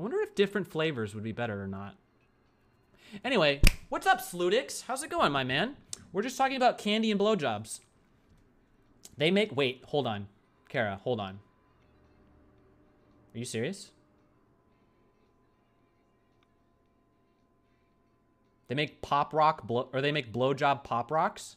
I wonder if different flavors would be better or not. Anyway, what's up, Sludix? How's it going, my man? We're just talking about candy and blowjobs. They make, wait, hold on. Kara, hold on. Are you serious? They make pop rock, blow, or they make blowjob pop rocks?